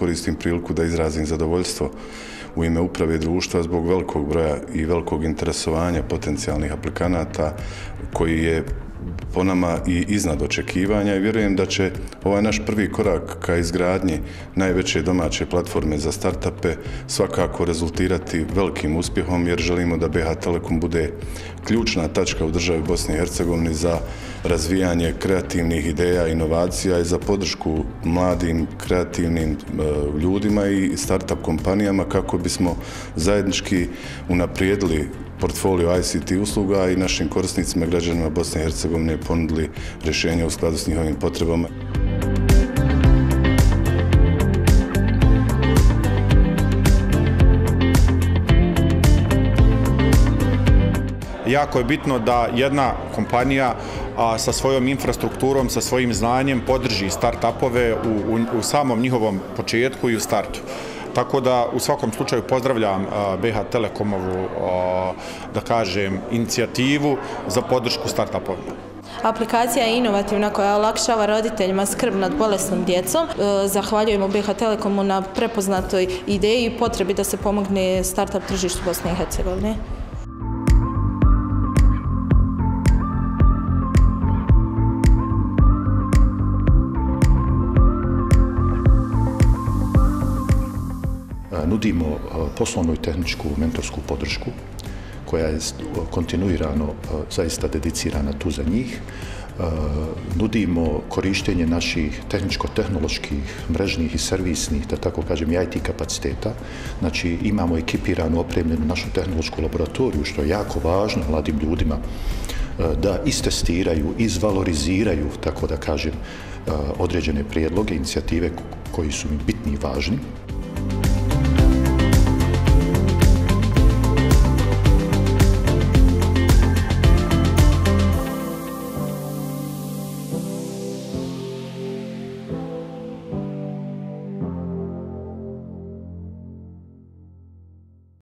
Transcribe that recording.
koristim priliku da izrazim zadovoljstvo u ime uprave društva zbog velikog broja i velikog interesovanja potencijalnih aplikanata koji je po nama i iznad očekivanja i vjerujem da će ovaj naš prvi korak ka izgradnji najveće domaće platforme za startupe svakako rezultirati velikim uspjehom jer želimo da BH Telekom bude ključna tačka u državi Bosne i Hercegovine za razvijanje kreativnih ideja, inovacija i za podršku mladim kreativnim e, ljudima i startup kompanijama kako bismo zajednički unaprijedili portfolio ICT usluga i našim korisnicima građanima Bosne i Hercegovine ponudili rješenje u skladu s njihovim potrebama. Jako je bitno da jedna kompanija a, sa svojom infrastrukturom, sa svojim znanjem podrži start-upove u, u, u samom njihovom početku i u startu. Tako da u svakom slučaju pozdravljam BH Telekomovu, da kažem, inicijativu za podršku start-upovima. Aplikacija je inovativna koja olakšava roditeljima skrb nad bolesnom djecom. E, zahvaljujemo BH Telekomu na prepoznatoj ideji i potrebi da se pomogne start-up tržištu Bosne i Hercegovine. Nudimo poslovnu i tehničku mentorsku podršku koja je kontinuirano zaista dedicirana tu za njih. Nudimo korištenje naših tehničko-tehnoloških, mrežnih i servisnih, da tako kažem, IT kapaciteta. Znači, imamo ekipiranu, opremljenu našu tehnološku laboratoriju, što je jako važno mladim ljudima da istestiraju, izvaloriziraju, tako da kažem, određene prijedloge, inicijative koji su im bitni i važni.